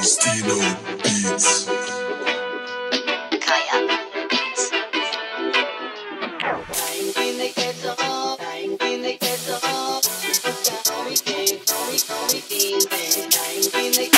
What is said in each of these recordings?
St1no Beats. Kaya Beats. Dying in the ghetto, dying in the ghetto. We get, we, don't we get, dying in the.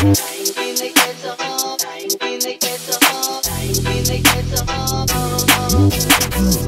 Thank you.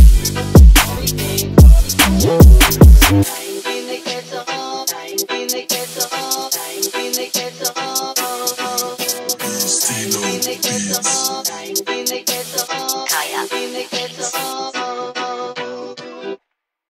bang.